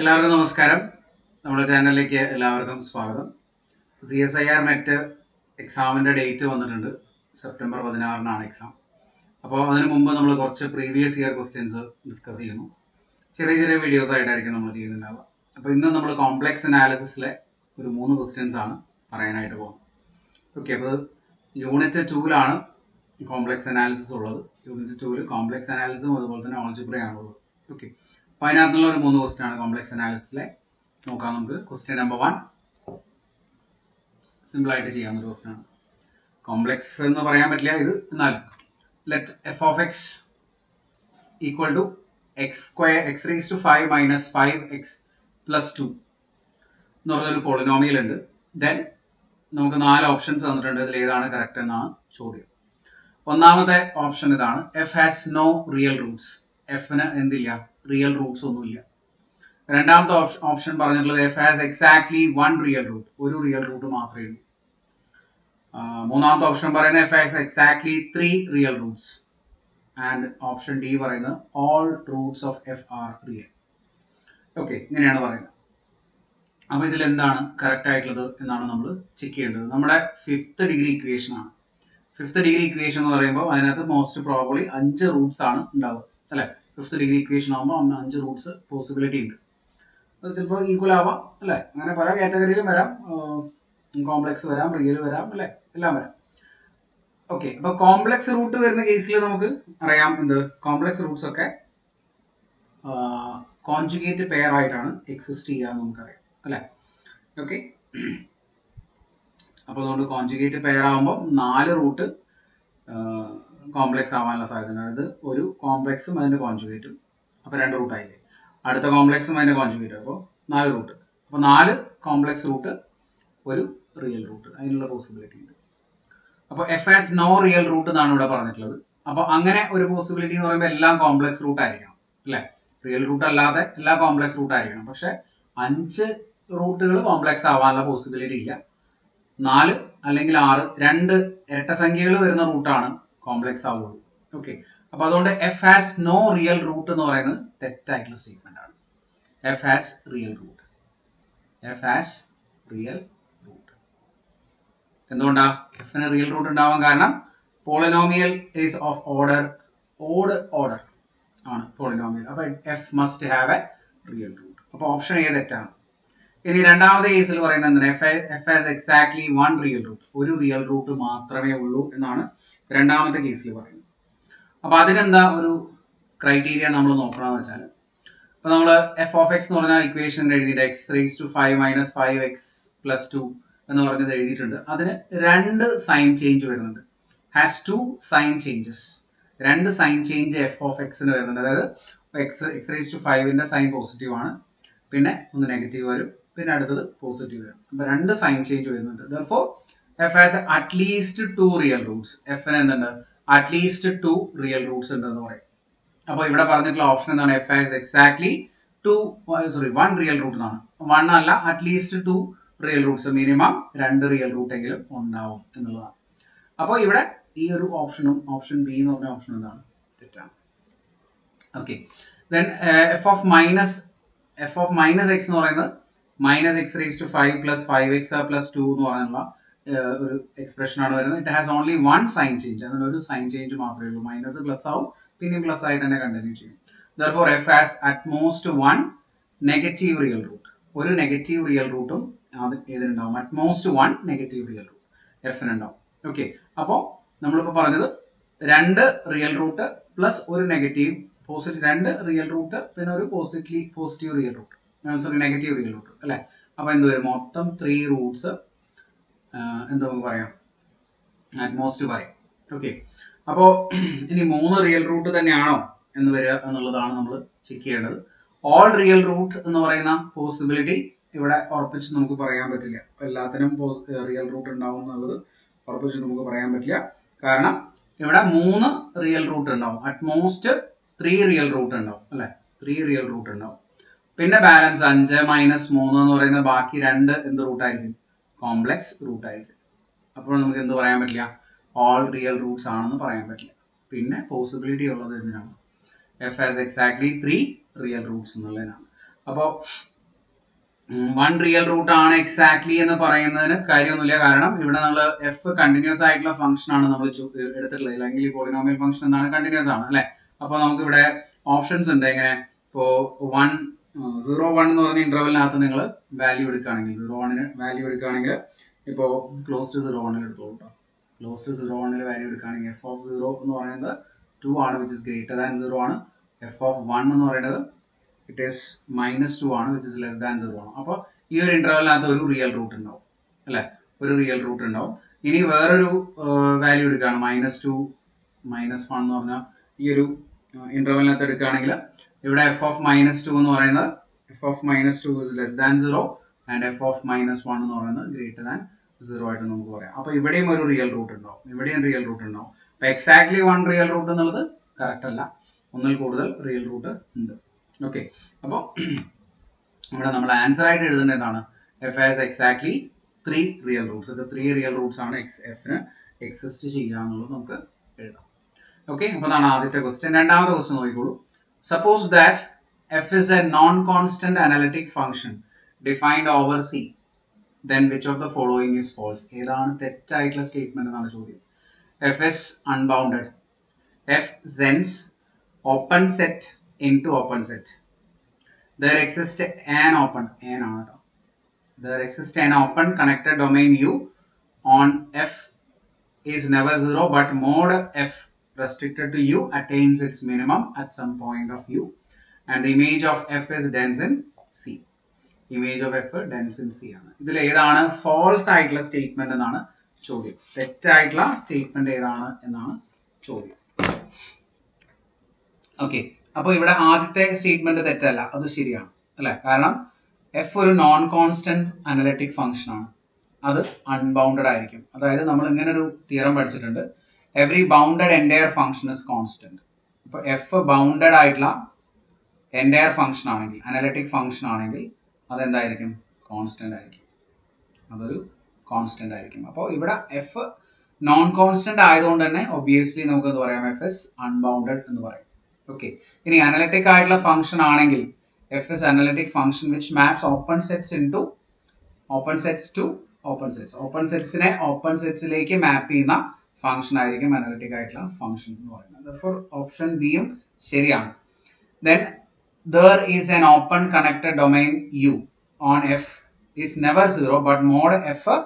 എല്ലാവർക്കും നമസ്കാരം. നമ്മുടെ ചാനലിലേക്ക് എല്ലാവർക്കും സ്വാഗതം. C S I R NET എക്സാമിന്റെ ഡേറ്റ് വന്നിട്ടുണ്ട്. സെപ്റ്റംബർ പതിനാറിനാണ് എക്സാം അപ്പോൾ അതിന് മുമ്പ് നമ്മൾ കുറച്ച് പ്രീവിയസ് ഇയർ ക്വസ്റ്റ്യൻസ് ഡിസ്കസ് ചെയ്യുന്നു. ചെറിയ ചെറിയ വീഡിയോസ് ആയിട്ടായിരിക്കും നമ്മൾ ചെയ്യുന്നുണ്ടാവുക അപ്പോൾ ഇന്ന് നമ്മൾ കോംപ്ലക്സ് അനാലിസിസിലെ ഒരു മൂന്ന് ക്വസ്റ്റ്യൻസ് ആണ് പറയാനായിട്ട് പോകുന്നത്. ഓക്കെ അപ്പോൾ യൂണിറ്റ് ടൂവിലാണ് കോംപ്ലക്സ് അനാലിസിസ് ഉള്ളത്. യൂണിറ്റ് ടൂവിൽ കോംപ്ലക്സ് അനാലിസും അതുപോലെ തന്നെ ഓൾജിബ്രയാണുള്ളത് ഓക്കെ അപ്പോൾ ഒരു മൂന്ന് ക്വസ്റ്റ്യൻ ആണ് കോംപ്ലക്സ് അനാലിസിലെ നോക്കാം നമുക്ക്. ക്വസ്റ്റ്യൻ നമ്പർ വൺ സിമ്പിൾ ആയിട്ട് ചെയ്യാവുന്ന ഒരു ക്വസ്റ്റ്യൻ ആണ്. കോംപ്ലക്സ് എന്ന് പറയാൻ പറ്റില്ല ഇത്. എന്നാൽ let f of x equal to x square x raise to five minus five x plus two എന്ന് പറഞ്ഞൊരു പോളിനോമിയൽ ഉണ്ട്. ദെൻ നമുക്ക് നാല് ഓപ്ഷൻസ് തന്നിട്ടുണ്ട്. ഇതിൽ ഏതാണ് കറക്റ്റ് എന്നാണ് ചോദ്യം. ഒന്നാമത്തെ ഓപ്ഷൻ ഇതാണ്. F has no real roots എഫിന് എന്തില്ല? റിയൽ റൂട്ട്സ് ഒന്നുമില്ല. രണ്ടാമത്തെ ഓപ്ഷൻ പറഞ്ഞിട്ടുള്ളത് f has exactly one real root ഒരു റിയൽ റൂട്ട് മാത്രമേ ഉള്ളൂ. മൂന്നാമത്തെ ഓപ്ഷൻ പറയുന്നത് f has exactly three real roots and option D പറയുന്നത് all roots of f are real okay ഇങ്ങനെയാണ് പറയുന്നത്. അപ്പോൾ ഇതിൽ എന്താണ് കറക്റ്റ് ആയിട്ടുള്ളത് എന്നാണ് നമ്മൾ ചെക്ക് ചെയ്യേണ്ടത്. നമ്മുടെ ഫിഫ്ത്ത് ഡിഗ്രി ഇക്വേഷൻ ആണ്. ഫിഫ്ത്ത് ഡിഗ്രി ഇക്വേഷൻ എന്ന് പറയുമ്പോൾ അതിനകത്ത് മോസ്റ്റ് പ്രോബബ്ലി അഞ്ച് റൂട്ട്സ് ആണ് ഉണ്ടാവുക. അല്ലേ? ഫിഫ്ത്ത് ഡിഗ്രി ഇക്വേഷൻ ആകുമ്പോൾ അന്ന് അഞ്ച് റൂട്ട്സ് പോസിബിലിറ്റി ഉണ്ട്. അത് ചിലപ്പോൾ ഈക്വൽ ആവാം അല്ലേ? അങ്ങനെ പല കാറ്റഗറിയിലും വരാം. കോംപ്ലക്സ് വരാം റിയൽ വരാം അല്ലേ? എല്ലാം വരാം. ഓക്കെ അപ്പോൾ കോംപ്ലക്സ് റൂട്ട് വരുന്ന കേസിൽ നമുക്ക് അറിയാം എന്ത്? കോംപ്ലക്സ് റൂട്ട്സ് ഒക്കെ കോൺജുഗേറ്റ് പെയർ ആയിട്ടാണ് എക്സിസ്റ്റ് ചെയ്യുക എന്ന് നമുക്കറിയാം അല്ലേ? ഓക്കെ അപ്പോൾ അതുകൊണ്ട് കോൺജുഗേറ്റ് പെയർ ആകുമ്പോൾ നാല് റൂട്ട് കോംപ്ലക്സ് ആവാനുള്ള സാധ്യത അതായത് ഒരു കോംപ്ലക്സും അതിന്റെ കോൺജുഗേറ്റും അപ്പോൾ രണ്ട് റൂട്ടായില്ലേ അടുത്ത കോംപ്ലക്സും അതിന്റെ കോൺജുഗേറ്റും അപ്പോൾ നാല് റൂട്ട് അപ്പോൾ നാല് കോംപ്ലക്സ് റൂട്ട് ഒരു റിയൽ റൂട്ട് അതിനുള്ള പോസിബിലിറ്റി ഉണ്ട്. അപ്പോൾ f has no real root എന്നാണ് ഇവിടെ പറഞ്ഞിട്ടുള്ളത്. അപ്പോൾ അങ്ങനെ ഒരു പോസിബിലിറ്റി എന്ന് പറയുമ്പോൾ എല്ലാം കോംപ്ലക്സ് റൂട്ട് ആയിരിക്കണം. അല്ലേ? റിയൽ റൂട്ട് അല്ലാതെ എല്ലാ കോംപ്ലക്സ് റൂട്ട് ആയിരിക്കണം. പക്ഷേ അഞ്ച് റൂട്ടുകൾ കോംപ്ലക്സ് ആവാനുള്ള പോസിബിലിറ്റി ഇല്ല. നാല് അല്ലെങ്കിൽ ആറ് രണ്ട് ഇരട്ട സംഖ്യകൾ വരുന്ന റൂട്ടാണ് കോംപ്ലക്സ് ആവുള്ളൂ. ഓക്കെ അപ്പോൾ അതുകൊണ്ട് f has no real root എന്ന് പറയുന്നത് തെറ്റായിട്ടുള്ള സ്റ്റേറ്റ്മെന്റ് ആണ്. F has real root f has real root എന്തുകൊണ്ടാ? എഫിന് റിയൽ റൂട്ട് ഉണ്ടാവാൻ കാരണം polynomial is of order odd order ആണ് പോളിനോമിയൽ അപ്പോൾ f must have a real root അപ്പോൾ ഓപ്ഷൻ എ തെറ്റാണ്. ഇനി രണ്ടാമത്തെ കേസിൽ പറയുന്നത് f f has exactly one real root ഒരു റിയൽ റൂട്ട് മാത്രമേ ഉള്ളൂ എന്നാണ് രണ്ടാമത്തെ കേസിൽ പറയുന്നത്. അപ്പോൾ അതിനെന്താ ഒരു ക്രൈറ്റീരിയ നമ്മൾ നോക്കണമെന്ന് വെച്ചാൽ അപ്പോൾ നമ്മൾ എഫ് ഓഫ് എക്സ് എന്ന് പറഞ്ഞാൽ ഇക്വേഷൻ എഴുതിയിട്ട് x raise to five minus five x plus two എന്ന് പറഞ്ഞത് എഴുതിയിട്ടുണ്ട്. അതിന് രണ്ട് സൈൻ ചേഞ്ച് വരുന്നുണ്ട്. ഹാസ് ടു സൈൻ ചേഞ്ചസ് രണ്ട് സൈൻ ചേഞ്ച് എഫ് ഓഫ് എക്സിന് വരുന്നുണ്ട്. അതായത് എക്സ് എക്സ് റേസ് ടു ഫൈവിന്റെ സൈൻ പോസിറ്റീവ് ആണ്. പിന്നെ ഒന്ന് നെഗറ്റീവ് വരും. പിന്നെ അടുത്തത് പോസിറ്റീവ് ആണ്. അപ്പോൾ രണ്ട് സൈൻ ചേഞ്ച് വരുന്നുണ്ട്. F has at least two real roots എഫിന് എന്തുണ്ട്? അറ്റ്ലീസ്റ്റ് ടു റിയൽ റൂട്ട്സ് ഉണ്ട് എന്ന് പറയും. അപ്പോൾ ഇവിടെ പറഞ്ഞിട്ടുള്ള ഓപ്ഷൻ എന്താണ്? F has exactly two sorry one real root എന്നാണ്. വൺ അല്ല at least two real roots minimum രണ്ട് റിയൽ റൂട്ട് എങ്കിലും ഉണ്ടാവും എന്നുള്ളതാണ്. അപ്പോൾ ഇവിടെ ഈ ഒരു ഓപ്ഷനും ഓപ്ഷൻ ബി എന്ന് പറഞ്ഞ ഓപ്ഷൻ എന്താണ്? തെറ്റാണ്. Okay then f of minus f of minus x എന്ന് പറയുന്നത് minus x raise to five plus five x plus two എന്ന് പറയാനുള്ള ഒരു എക്സ്പ്രഷൻ ആണ് വരുന്നത്. It has only one sign change അതിന് ഒരു സൈൻ ചേഞ്ച് മാത്രമേ ഉള്ളൂ. മൈനസ് പ്ലസ് ആവും. പിന്നെ പ്ലസ് ആയിട്ട് തന്നെ കണ്ടിന്യൂ ചെയ്യും. Therefore f has at most one negative real root ഒരു നെഗറ്റീവ് റിയൽ റൂട്ടും അത് ഏതിനുണ്ടാവും? At most one negative real root എഫിനുണ്ടാവും okay അപ്പോൾ നമ്മളിപ്പോൾ പറഞ്ഞത് രണ്ട് റിയൽ റൂട്ട് പ്ലസ് ഒരു നെഗറ്റീവ് പോസിറ്റീവ് രണ്ട് റിയൽ റൂട്ട് പിന്നെ ഒരു positive positive real root sorry negative real root അല്ലേ? അപ്പോൾ എന്ത് വരും? മൊത്തം ത്രീ റൂട്ട്സ് എന്താ നമുക്ക് പറയാം? അറ്റ്മോസ്റ്റ് പറയും. ഓക്കെ അപ്പോൾ ഇനി മൂന്ന് റിയൽ റൂട്ട് തന്നെയാണോ എന്ന് വരിക എന്നുള്ളതാണ് നമ്മൾ ചെക്ക് ചെയ്യേണ്ടത്. ഓൾ റിയൽ റൂട്ട് എന്ന് പറയുന്ന പോസിബിലിറ്റി ഇവിടെ ഉറപ്പിച്ച് നമുക്ക് പറയാൻ പറ്റില്ല. എല്ലാത്തിനും റിയൽ റൂട്ട് ഉണ്ടാവും എന്നുള്ളത് ഉറപ്പിച്ച് നമുക്ക് പറയാൻ പറ്റില്ല. കാരണം ഇവിടെ മൂന്ന് റിയൽ റൂട്ട് ഉണ്ടാവും. At most three real root ഉണ്ടാവും. അല്ലെ? ത്രീ റിയൽ റൂട്ട് ഉണ്ടാവും. പിന്നെ ബാലൻസ് അഞ്ച് മൈനസ് മൂന്ന് എന്ന് പറയുന്ന ബാക്കി രണ്ട് എന്ത് റൂട്ടായിരിക്കും കോംപ്ലക്സ് റൂട്ടായിരിക്കും അപ്പോൾ നമുക്ക് എന്ത് പറയാൻ പറ്റില്ല? ഓൾ റിയൽ റൂട്ട്സ് ആണെന്ന് പറയാൻ പറ്റില്ല. പിന്നെ പോസിബിലിറ്റി ഉള്ളത് എന്തിനാണ്? F has exactly three real roots എന്നുള്ളതിനാണ്. അപ്പോൾ വൺ റിയൽ റൂട്ട് ആണ് എക്സാക്ട്ലി എന്ന് പറയുന്നതിന് കാര്യമൊന്നുമില്ല. കാരണം ഇവിടെ നമ്മൾ എഫ് കണ്ടിന്യൂസ് ആയിട്ടുള്ള ഫംഗ്ഷൻ ആണ് നമ്മൾ എടുത്തിട്ടുള്ളത്. അല്ലെങ്കിൽ പോളിനോമിയൽ ഫംഗ്ഷൻ എന്താണ്? കണ്ടിന്യൂസ് ആണ് അല്ലേ? അപ്പോൾ നമുക്ക് ഇവിടെ ഓപ്ഷൻസ് ഉണ്ട്. എങ്ങനെ? ഇപ്പോൾ വൺ സീറോ വൺ എന്ന് പറഞ്ഞ ഇന്റർവെലിനകത്ത് നിങ്ങൾ വാല്യൂ എടുക്കുകയാണെങ്കിൽ സീറോ വണ്ണിന് വാല്യൂ എടുക്കുകയാണെങ്കിൽ ഇപ്പോൾ ക്ലോസ് ടു സീറോ വണ്ണിൽ എടുത്തോളൂ കേട്ടോ ക്ലോസ് ടു സീറോ വണ്ണിൽ വാല്യൂ എടുക്കുകയാണെങ്കിൽ എഫ് ഓഫ് സീറോ എന്ന് പറയുന്നത് ടു ആണ് which is greater than zero ആണ്. എഫ് ഓഫ് വൺ എന്ന് പറയുന്നത് ഇറ്റ് ഈസ് മൈനസ് ടു ആണ് which is less than zero ആണ്. അപ്പോൾ ഈ ഒരു ഇന്റർവെലിനകത്ത് ഒരു റിയൽ റൂട്ട് ഉണ്ടാവും അല്ലേ? ഒരു റിയൽ റൂട്ട് ഉണ്ടാവും. ഇനി വേറൊരു വാല്യൂ എടുക്കുകയാണ് മൈനസ് ടു മൈനസ് വൺ എന്ന് പറഞ്ഞാൽ ഈ ഒരു ഇന്റർവെലിനകത്ത് എടുക്കുകയാണെങ്കിൽ ഇവിടെ എഫ് ഓഫ് മൈനസ് ടു എന്ന് പറയുന്നത് f of minus two is less than zero and f of minus one എന്ന് പറയുന്നത് ഗ്രേറ്റർ ദാൻ സീറോ ആയിട്ട് നമുക്ക് പറയാം. അപ്പോൾ ഇവിടെയും ഒരു റിയൽ റൂട്ട് ഉണ്ടാവും. ഇവിടെയും റിയൽ റൂട്ട് ഉണ്ടാവും. അപ്പോൾ എക്സാക്ട്ലി വൺ റിയൽ റൂട്ട് എന്നുള്ളത് കറക്റ്റ് അല്ല. ഒന്നിൽ കൂടുതൽ റിയൽ റൂട്ട് ഉണ്ട്. ഓക്കെ അപ്പോൾ ഇവിടെ നമ്മൾ ആൻസർ ആയിട്ട് എഴുതുന്നത് എന്താണ്? F has exactly three real roots ഒക്കെ ത്രീ റിയൽ റൂട്ട്സ് ആണ് എക്സ് എഫിന് എക്സിസ്റ്റ് ചെയ്യുക എന്നുള്ളത് നമുക്ക് എഴുതാം. ഓക്കെ അപ്പോൾ അതാണ് ആദ്യത്തെ ക്വസ്റ്റ്യൻ രണ്ടാമത്തെ ക്വസ്റ്റ്യൻ നോക്കിക്കോളൂ. Suppose that f is a non constant analytic function defined over C then which of the following is false ഏതാണ് തെറ്റായിട്ടുള്ള സ്റ്റേറ്റ്മെന്റ് എന്നാണ് ചോദ്യം. F is unbounded f sends open set into open set there exists an open an ആണ് കേട്ടോ there exists an open connected domain u on f is never zero but mod f restricted to u attains its minimum at some point of u. And the image of f is dense in c. Image of f dense in c ആണ്. ഇതിൽ ഏതാണ് false ആയിട്ടുള്ള statement എന്നാണ് ചോദ്യം. തെറ്റായിട്ടുള്ള statement ഏതാണ് എന്നാണ് ചോദ്യം. ഓക്കെ അപ്പോൾ ഇവിടെ ആദ്യത്തെ സ്റ്റേറ്റ്മെന്റ് തെറ്റല്ല. അത് ശരിയാണ്. അല്ലേ? കാരണം എഫ് ഒരു നോൺ കോൺസ്റ്റന്റ് അനലറ്റിക് ഫംഗ്ഷൻ ആണ്. അത് അൺബൗണ്ടഡ് ആയിരിക്കും. അതായത് നമ്മൾ ഇങ്ങനെ ഒരു തിയറം പഠിച്ചിട്ടുണ്ട്. Every bounded entire function is constant അപ്പോൾ എഫ് ബൗണ്ടഡ് ആയിട്ടുള്ള എന്റയർ ഫംഗ്ഷൻ ആണെങ്കിൽ അനലറ്റിക് ഫംഗ്ഷൻ ആണെങ്കിൽ അതെന്തായിരിക്കും? കോൺസ്റ്റന്റ് ആയിരിക്കും. അതൊരു കോൺസ്റ്റന്റ് ആയിരിക്കും. അപ്പോൾ ഇവിടെ എഫ് നോൺ കോൺസ്റ്റന്റ് ആയതുകൊണ്ട് തന്നെ ഒബിയസ്ലി നമുക്ക് എന്ത് പറയാം? എഫ് എസ് അൺബൗണ്ടഡ് എന്ന് പറയും. ഓക്കെ ഇനി അനലറ്റിക് ആയിട്ടുള്ള ഫംഗ്ഷൻ ആണെങ്കിൽ f is analytic function which maps open sets into open sets to open sets open സെറ്റ്സിനെ open സെറ്റ്സിലേക്ക് മാപ്പ് ചെയ്യുന്ന ഫംഗ്ഷൻ ആയിരിക്കും അനലറ്റിക് ആയിട്ടുള്ള ഫംഗ്ഷൻ എന്ന് പറയുന്നത്. ഫോർ ഓപ്ഷൻ ബിയും ശരിയാണ്. Then there is an open connected domain U on f is never zero but mod f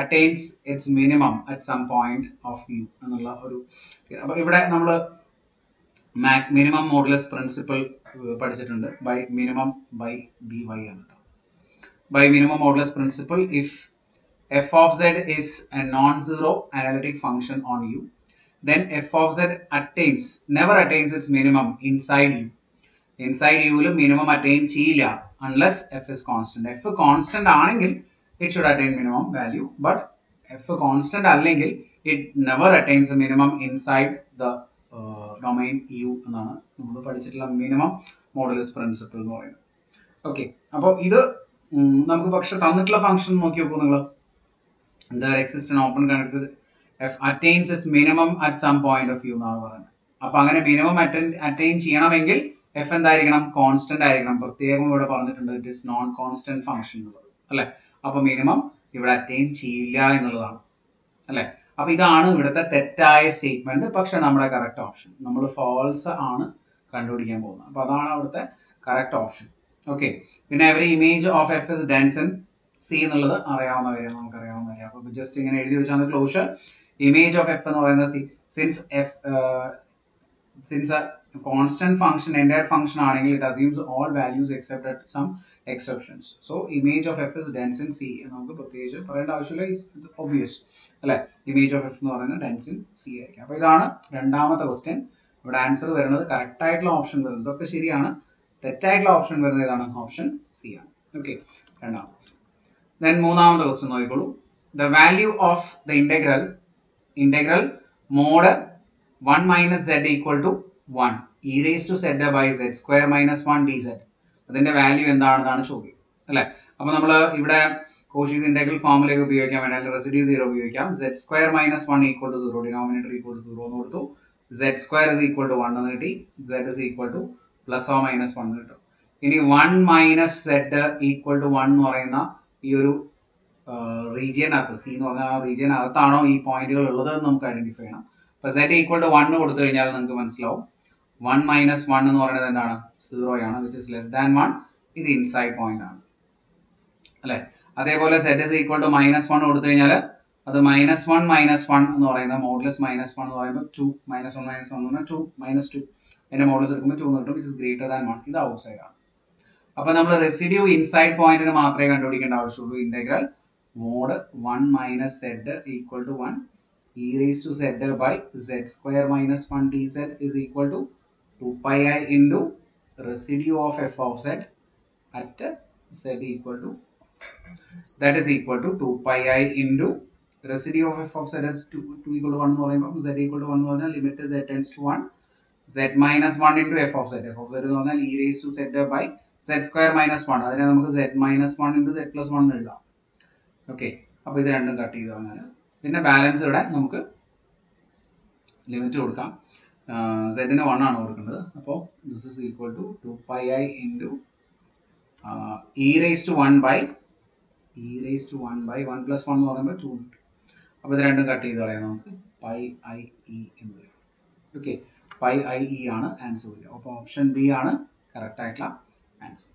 attains its minimum at some point of U എന്നുള്ള ഒരു അപ്പോൾ ഇവിടെ നമ്മൾ മാക് മിനിമം മോഡുലസ് പ്രിൻസിപ്പിൾ പഠിച്ചിട്ടുണ്ട്. By minimum by B Y ആണ് by minimum modulus principle if f of z is a non zero analytic function on U then f of z attains never attains its minimum inside U inside യുവിൽ minimum attain ചെയ്യില്ല unless f is constant f constant ആണെങ്കിൽ it should attain minimum value but f constant അല്ലെങ്കിൽ it never attains minimum inside the domain U എന്നാണ് നമ്മൾ പഠിച്ചിട്ടുള്ള minimum modulus principle എന്ന് പറയുന്നത്. Okay അപ്പോൾ ഇത് നമുക്ക് പക്ഷെ തന്നിട്ടുള്ള ഫംഗ്ഷൻ നോക്കി നോക്കൂ നിങ്ങൾ there exist open connect attains is minimum at some point of U എന്നാണ് പറയുന്നത് അപ്പൊ അങ്ങനെ മിനിമം അറ്റൈൻ അറ്റൈൻ ചെയ്യണമെങ്കിൽ എഫ് എന്തായിരിക്കണം? കോൺസ്റ്റന്റ് ആയിരിക്കണം. പ്രത്യേകം ഇവിടെ പറഞ്ഞിട്ടുണ്ട്. It is non constant function എന്നുള്ളത് അല്ലെ? അപ്പൊ മിനിമം ഇവിടെ അറ്റൈൻ ചെയ്യില്ല എന്നുള്ളതാണ്. അല്ലെ? അപ്പൊ ഇതാണ് ഇവിടുത്തെ തെറ്റായ സ്റ്റേറ്റ്മെന്റ് പക്ഷെ നമ്മുടെ കറക്റ്റ് ഓപ്ഷൻ നമ്മൾ ഫോൾസ് ആണ് കണ്ടുപിടിക്കാൻ പോകുന്നത്. അപ്പൊ അതാണ് അവിടുത്തെ കറക്റ്റ് ഓപ്ഷൻ ഓക്കെ പിന്നെ every image of f is dense in C എന്നുള്ളത് അറിയാവുന്ന കാര്യം നമുക്ക് അറിയാവുന്ന കാര്യം. അപ്പൊ ജസ്റ്റ് ഇങ്ങനെ എഴുതി വെച്ചാൽ ക്ലോഷർ ഇമേജ് ഓഫ് എഫ് എന്ന് പറയുന്ന C since f since constant function എന്റെ ഫംഗ്ഷൻ ആണെങ്കിൽ it assumes all values except at some exceptions so image of f is dense in C നമുക്ക് പ്രത്യേകിച്ച് പറയേണ്ട ആവശ്യമില്ല. ഇറ്റ്സ് ഒബിയസ് അല്ലെ? ഇമേജ് ഓഫ് എഫ് എന്ന് പറയുന്നത് ഡെൻസ് ഇൻ സി ആയിരിക്കും. അപ്പോൾ ഇതാണ് രണ്ടാമത്തെ ക്വസ്റ്റ്യൻ ഇവിടെ ആൻസർ വരുന്നത് കറക്റ്റ് ആയിട്ടുള്ള ഓപ്ഷൻ വരുന്നത്. ഇതൊക്കെ ശരിയാണ്. തെറ്റായിട്ടുള്ള ഓപ്ഷൻ വരുന്നത് ഏതാണ്? ഓപ്ഷൻ സി ആണ്. ഓക്കെ രണ്ടാമത്തെ ദെൻ മൂന്നാമത്തെ ക്വസ്റ്റ്യൻ നോക്കിക്കോളൂ. The value of the integral integral mod one minus z equal to one e raise to z by z square minus one d z അതിന്റെ വാല്യൂ എന്താണെന്നാണ് ചോദ്യം. അല്ലേ? അപ്പോൾ നമ്മൾ ഇവിടെ കോഷീസ് ഇന്റഗ്രൽ ഫോമിലേക്ക് ഉപയോഗിക്കാൻ വേണ്ടി റെസിഡ്യൂ തീരെ ഉപയോഗിക്കാം. Z square minus one equal to zero denominator equal to zero എന്ന് കൊടുത്തു. Z square is equal to one എന്ന് കിട്ടി. Z is equal to plus or minus one കിട്ടും. ഇനി one minus z equal to one എന്ന് പറയുന്ന ഈ ഒരു റീജിയനകത്ത് സി എന്ന് പറഞ്ഞാൽ ആ റീജിയനകത്താണോ ഈ പോയിന്റുകൾ ഉള്ളത് എന്ന് നമുക്ക് ഐഡന്റിഫൈ ചെയ്യണം. അപ്പോൾ സെഡ് ഈക്വൽ ടു വണ് കൊടുത്തു കഴിഞ്ഞാൽ നിങ്ങൾക്ക് മനസ്സിലാവും. വൺ മൈനസ് വൺ എന്ന് പറയുന്നത് എന്താണ്? സീറോ ആണ് which is less than one ഇത് ഇൻസൈഡ് പോയിന്റ് ആണ്. അല്ലേ? അതേപോലെ z is equal to minus one കൊടുത്തു കഴിഞ്ഞാൽ അത് മൈനസ് വൺ മൈനസ് വൺ എന്ന് പറയുന്ന മോഡലസ് മൈനസ് വൺ എന്ന് പറയുമ്പോൾ two minus one minus one എന്ന് പറഞ്ഞാൽ ടു മൈനസ് ടു അതിന്റെ മോഡൽസ് എടുക്കുമ്പോൾ ടു എന്ന് കിട്ടും which is greater than one ഇത് ഔട്ട് സൈഡ് ആണ്. അപ്പൊ നമ്മൾ റെസിഡ്യൂ ഇൻസൈഡ് പോയിന്റിന് മാത്രമേ കണ്ടുപിടിക്കേണ്ട ആവശ്യമുള്ളൂ. Integral mod one minus z equal to one e raise to z by z square minus one d z is equal to two pi i residue of f of z at z equal to that is equal to two pi i residue of f of z to to to one എന്ന് പറയുമ്പോൾ z equal to one എന്ന് പറഞ്ഞാൽ limit z tends to one z minus one into f of z f of z എന്ന് പറഞ്ഞാൽ e raise to z by z square minus one അതിനെ നമുക്ക് z minus one into z plus one എഴുതാം. Okay അപ്പോൾ ഇത് രണ്ടും cut ചെയ്ത് പറഞ്ഞാൽ പിന്നെ ബാലൻസ് ഇവിടെ നമുക്ക് ലിമിറ്റ് കൊടുക്കാം. സെഡിന് വൺ ആണ് കൊടുക്കേണ്ടത്. അപ്പോൾ this is equal to two pi i into e raise to one by e raise to one by one plus one എന്ന് പറയുമ്പോൾ ടു അപ്പോൾ ഇത് രണ്ടും കട്ട് ചെയ്ത് കളയാം നമുക്ക്. പൈ ഐ ഇ എന്ന് വരും. ഓക്കെ പൈ ഐ ഇ ആണ് ആൻസർ വരിക. അപ്പോൾ ഓപ്ഷൻ ബി ആണ് കറക്റ്റ് ആയിട്ടുള്ള ആൻസർ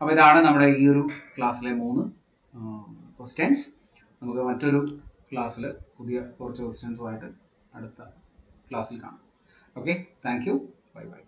അപ്പോൾ ഇതാണ് നമ്മുടെ ഈ ഒരു ക്ലാസ്സിലെ മൂന്ന് ക്വസ്റ്റ്യൻസ് നമുക്ക് മറ്റൊരു ക്ലാസ്സിൽ പുതിയ കുറച്ച് ക്വസ്റ്റ്യൻസുമായിട്ട് അടുത്ത ക്ലാസ്സിൽ കാണാം. Okay thank you bye bye